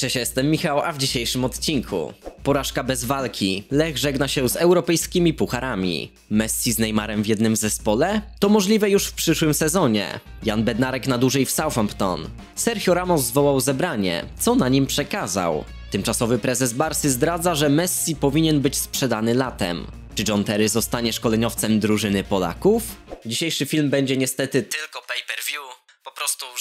Cześć, jestem Michał, a w dzisiejszym odcinku Porażka bez walki, Lech żegna się z europejskimi pucharami. Messi z Neymarem w jednym zespole? To możliwe już w przyszłym sezonie. Jan Bednarek na dłużej w Southampton. Sergio Ramos zwołał zebranie, co na nim przekazał? Tymczasowy prezes Barsy zdradza, że Messi powinien być sprzedany latem. Czy John Terry zostanie szkoleniowcem drużyny Polaków? Dzisiejszy film będzie niestety tylko pay-per-view,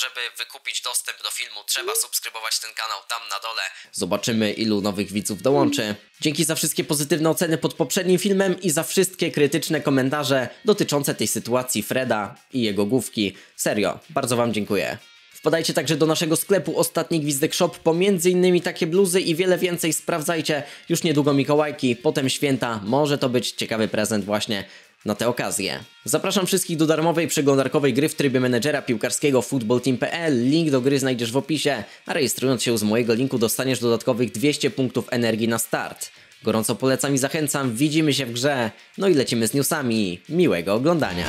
żeby wykupić dostęp do filmu, trzeba subskrybować ten kanał tam na dole. Zobaczymy, ilu nowych widzów dołączy. Dzięki za wszystkie pozytywne oceny pod poprzednim filmem i za wszystkie krytyczne komentarze dotyczące tej sytuacji Freda i jego główki. Serio, bardzo Wam dziękuję. Wpadajcie także do naszego sklepu Ostatni Gwizdek Shop po m.in. takie bluzy i wiele więcej sprawdzajcie. Już niedługo Mikołajki, potem święta, może to być ciekawy prezent właśnie na tę okazję. Zapraszam wszystkich do darmowej przeglądarkowej gry w trybie menedżera piłkarskiego footballteam.pl. Link do gry znajdziesz w opisie, a rejestrując się z mojego linku dostaniesz dodatkowych 200 punktów energii na start. Gorąco polecam i zachęcam, widzimy się w grze, no i lecimy z newsami. Miłego oglądania.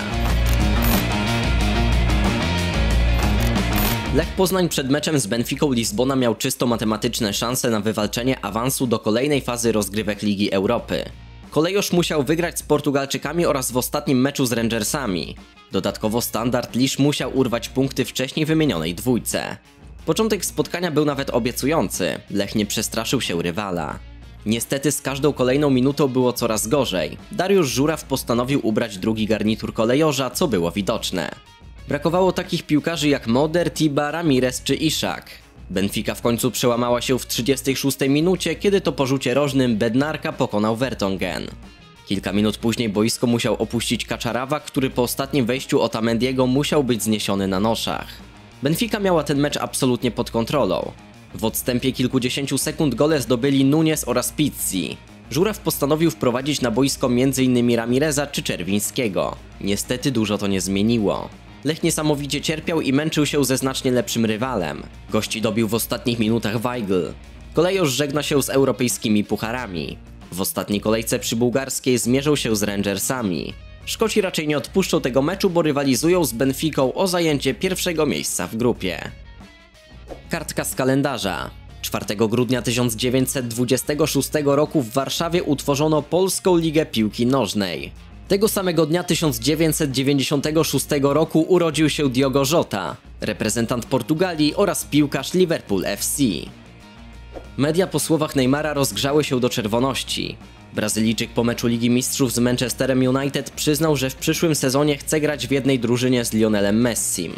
Lech Poznań przed meczem z Benficą Lizbona miał czysto matematyczne szanse na wywalczenie awansu do kolejnej fazy rozgrywek Ligi Europy. Kolejosz musiał wygrać z Portugalczykami oraz w ostatnim meczu z Rangersami. Dodatkowo Standard Lisz musiał urwać punkty wcześniej wymienionej dwójce. Początek spotkania był nawet obiecujący, Lech nie przestraszył się rywala. Niestety z każdą kolejną minutą było coraz gorzej. Dariusz Żuraw postanowił ubrać drugi garnitur kolejorza, co było widoczne. Brakowało takich piłkarzy jak Moder, Tiba, Ramirez czy Iszak. Benfica w końcu przełamała się w 36 minucie, kiedy to po rzucie rożnym Bednarka pokonał Vertonghen. Kilka minut później boisko musiał opuścić Kaczarawa, który po ostatnim wejściu Otamendiego musiał być zniesiony na noszach. Benfica miała ten mecz absolutnie pod kontrolą. W odstępie kilkudziesięciu sekund gole zdobyli Nunes oraz Pizzi. Żuraw postanowił wprowadzić na boisko m.in. Ramireza czy Czerwińskiego. Niestety dużo to nie zmieniło. Lech niesamowicie cierpiał i męczył się ze znacznie lepszym rywalem. Gości dobił w ostatnich minutach Weigl. Kolejorz żegna się z europejskimi pucharami. W ostatniej kolejce przy bułgarskiej zmierzą się z Rangersami. Szkoci raczej nie odpuszczą tego meczu, bo rywalizują z Benficą o zajęcie pierwszego miejsca w grupie. Kartka z kalendarza. 4 grudnia 1926 roku w Warszawie utworzono Polską Ligę Piłki Nożnej. Tego samego dnia 1996 roku urodził się Diogo Jota, reprezentant Portugalii oraz piłkarz Liverpool FC. Media po słowach Neymara rozgrzały się do czerwoności. Brazylijczyk po meczu Ligi Mistrzów z Manchesterem United przyznał, że w przyszłym sezonie chce grać w jednej drużynie z Lionelem Messim.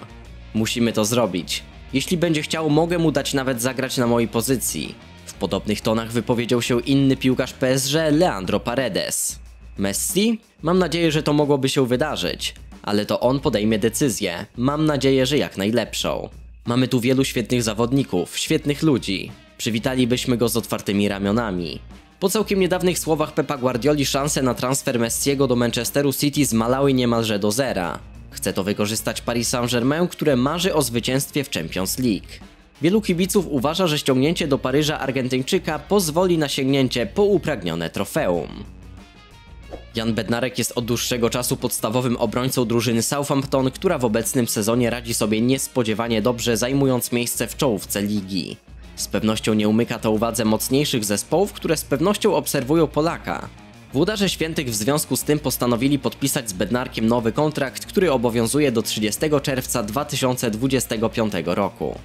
Musimy to zrobić. Jeśli będzie chciał, mogę mu dać nawet zagrać na mojej pozycji. W podobnych tonach wypowiedział się inny piłkarz PSG, Leandro Paredes. Messi? Mam nadzieję, że to mogłoby się wydarzyć, ale to on podejmie decyzję. Mam nadzieję, że jak najlepszą. Mamy tu wielu świetnych zawodników, świetnych ludzi. Przywitalibyśmy go z otwartymi ramionami. Po całkiem niedawnych słowach Pepa Guardioli szanse na transfer Messiego do Manchesteru City zmalały niemalże do zera. Chce to wykorzystać Paris Saint-Germain, które marzy o zwycięstwie w Champions League. Wielu kibiców uważa, że ściągnięcie do Paryża Argentyńczyka pozwoli na sięgnięcie po upragnione trofeum. Jan Bednarek jest od dłuższego czasu podstawowym obrońcą drużyny Southampton, która w obecnym sezonie radzi sobie niespodziewanie dobrze, zajmując miejsce w czołówce ligi. Z pewnością nie umyka to uwadze mocniejszych zespołów, które z pewnością obserwują Polaka. Włodarze Świętych w związku z tym postanowili podpisać z Bednarkiem nowy kontrakt, który obowiązuje do 30 czerwca 2025 roku.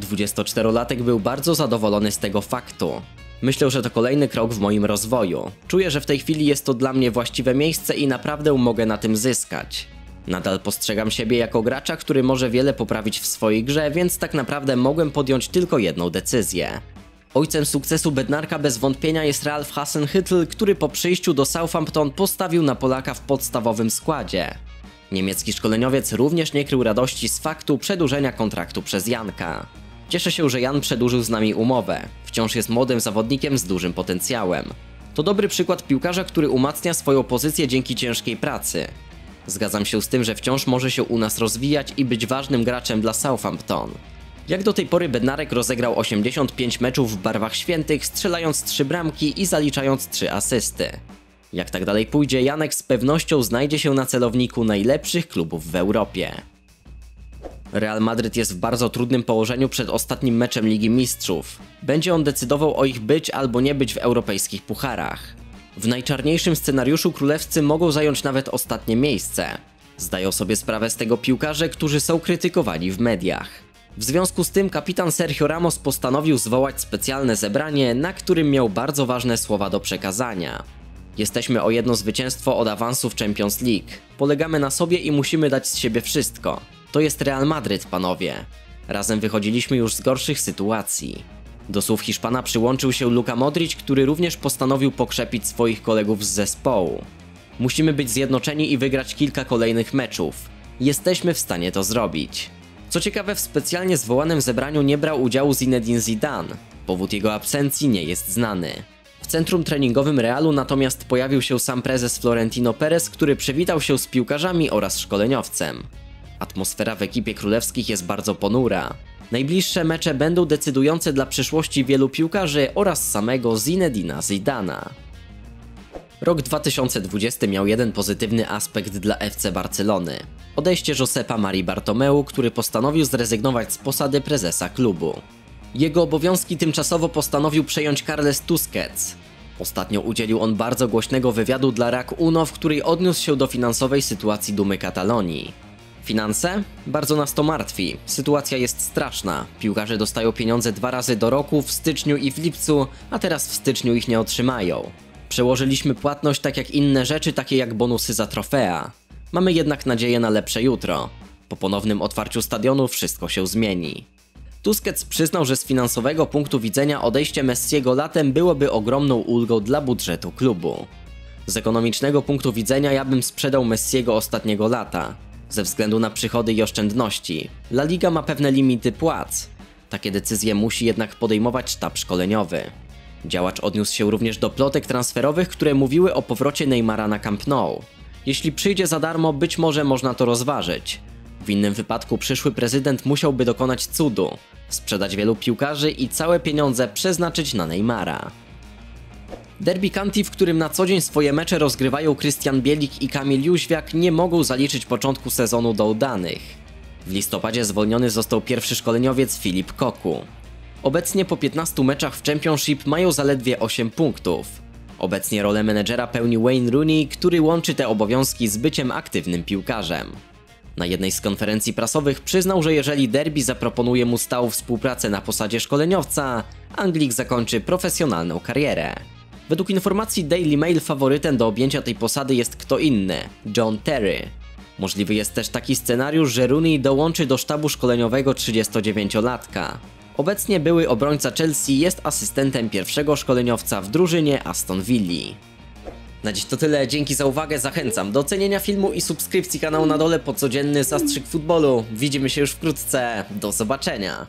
24-latek był bardzo zadowolony z tego faktu. Myślę, że to kolejny krok w moim rozwoju. Czuję, że w tej chwili jest to dla mnie właściwe miejsce i naprawdę mogę na tym zyskać. Nadal postrzegam siebie jako gracza, który może wiele poprawić w swojej grze, więc tak naprawdę mogłem podjąć tylko jedną decyzję. Ojcem sukcesu Bednarka bez wątpienia jest Ralf Hasenhüttl, który po przyjściu do Southampton postawił na Polaka w podstawowym składzie. Niemiecki szkoleniowiec również nie krył radości z faktu przedłużenia kontraktu przez Janka. Cieszę się, że Jan przedłużył z nami umowę. Wciąż jest młodym zawodnikiem z dużym potencjałem. To dobry przykład piłkarza, który umacnia swoją pozycję dzięki ciężkiej pracy. Zgadzam się z tym, że wciąż może się u nas rozwijać i być ważnym graczem dla Southampton. Jak do tej pory Bednarek rozegrał 85 meczów w barwach świętych, strzelając 3 bramki i zaliczając 3 asysty. Jak tak dalej pójdzie, Janek z pewnością znajdzie się na celowniku najlepszych klubów w Europie. Real Madryt jest w bardzo trudnym położeniu przed ostatnim meczem Ligi Mistrzów. Będzie on decydował o ich być albo nie być w europejskich pucharach. W najczarniejszym scenariuszu królewscy mogą zająć nawet ostatnie miejsce. Zdają sobie sprawę z tego piłkarze, którzy są krytykowani w mediach. W związku z tym kapitan Sergio Ramos postanowił zwołać specjalne zebranie, na którym miał bardzo ważne słowa do przekazania. Jesteśmy o jedno zwycięstwo od awansu w Champions League. Polegamy na sobie i musimy dać z siebie wszystko. To jest Real Madryt, panowie. Razem wychodziliśmy już z gorszych sytuacji. Do słów Hiszpana przyłączył się Luka Modric, który również postanowił pokrzepić swoich kolegów z zespołu. Musimy być zjednoczeni i wygrać kilka kolejnych meczów. Jesteśmy w stanie to zrobić. Co ciekawe, w specjalnie zwołanym zebraniu nie brał udziału Zinedine Zidane. Powód jego absencji nie jest znany. W centrum treningowym Realu natomiast pojawił się sam prezes Florentino Perez, który przywitał się z piłkarzami oraz szkoleniowcem. Atmosfera w ekipie królewskich jest bardzo ponura. Najbliższe mecze będą decydujące dla przyszłości wielu piłkarzy oraz samego Zinedina Zidana. Rok 2020 miał jeden pozytywny aspekt dla FC Barcelony. Odejście Josepa Marii Bartomeu, który postanowił zrezygnować z posady prezesa klubu. Jego obowiązki tymczasowo postanowił przejąć Carles Tusquets. Ostatnio udzielił on bardzo głośnego wywiadu dla RAK UNO, w której odniósł się do finansowej sytuacji Dumy Katalonii. Finanse? Bardzo nas to martwi. Sytuacja jest straszna. Piłkarze dostają pieniądze dwa razy do roku, w styczniu i w lipcu, a teraz w styczniu ich nie otrzymają. Przełożyliśmy płatność tak jak inne rzeczy, takie jak bonusy za trofea. Mamy jednak nadzieję na lepsze jutro. Po ponownym otwarciu stadionu wszystko się zmieni. Tusquets przyznał, że z finansowego punktu widzenia odejście Messiego latem byłoby ogromną ulgą dla budżetu klubu. Z ekonomicznego punktu widzenia ja bym sprzedał Messiego ostatniego lata. Ze względu na przychody i oszczędności. La Liga ma pewne limity płac. Takie decyzje musi jednak podejmować sztab szkoleniowy. Działacz odniósł się również do plotek transferowych, które mówiły o powrocie Neymara na Camp Nou. Jeśli przyjdzie za darmo, być może można to rozważyć. W innym wypadku przyszły prezydent musiałby dokonać cudu, sprzedać wielu piłkarzy i całe pieniądze przeznaczyć na Neymara. Derby County, w którym na co dzień swoje mecze rozgrywają Krystian Bielik i Kamil Jóźwiak, nie mogą zaliczyć początku sezonu do udanych. W listopadzie zwolniony został pierwszy szkoleniowiec Filip Koku. Obecnie po 15 meczach w Championship mają zaledwie 8 punktów. Obecnie rolę menedżera pełni Wayne Rooney, który łączy te obowiązki z byciem aktywnym piłkarzem. Na jednej z konferencji prasowych przyznał, że jeżeli Derby zaproponuje mu stałą współpracę na posadzie szkoleniowca, Anglik zakończy profesjonalną karierę. Według informacji Daily Mail faworytem do objęcia tej posady jest kto inny John Terry. Możliwy jest też taki scenariusz, że Rooney dołączy do sztabu szkoleniowego 39-latka. Obecnie były obrońca Chelsea jest asystentem pierwszego szkoleniowca w drużynie Aston Villa. Na dziś to tyle, dzięki za uwagę, zachęcam do ocenienia filmu i subskrypcji kanału na dole po codzienny zastrzyk futbolu. Widzimy się już wkrótce, do zobaczenia.